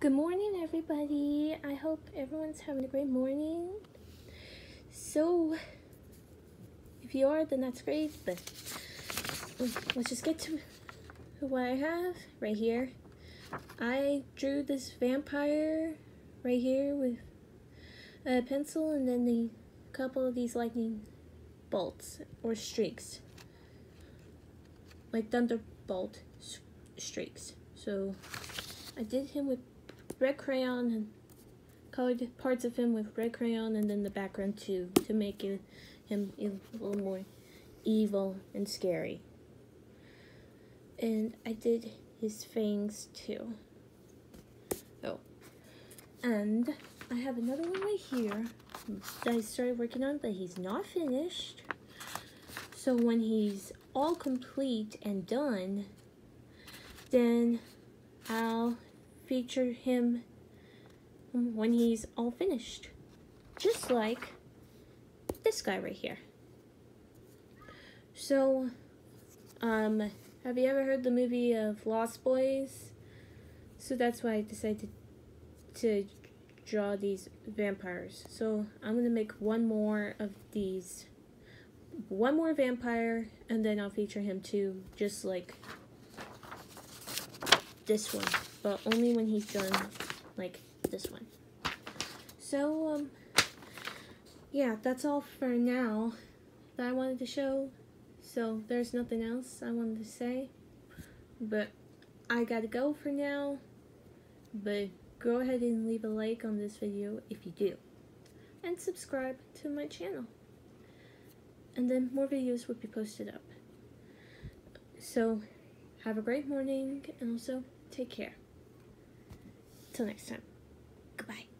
Good morning, everybody. I hope everyone's having a great morning. So, if you are, then that's great, but mm, let's just get to what I have right here. I drew this vampire right here with a pencil and then the couple of these lightning bolts or streaks like thunderbolt streaks so I did him with red crayon and colored parts of him with red crayon and then the background too to make it, him a little more evil and scary. And I did his fangs too. Oh. And I have another one right here that I started working on, but he's not finished. So when he's all complete and done, then I'll feature him when he's all finished. Just like this guy right here. So, um, have you ever heard the movie of Lost Boys? So that's why I decided to draw these vampires. So I'm going to make one more of these. One more vampire, and then I'll feature him too, just like this one, but only when he's done like this one. So, um, yeah, that's all for now that I wanted to show. So, there's nothing else I wanted to say. But I gotta go for now. But go ahead and leave a like on this video if you do. And subscribe to my channel. And then more videos will be posted up. So, have a great morning and also take care. Till next time. Goodbye.